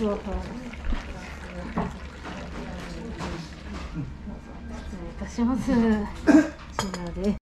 失礼いたします。で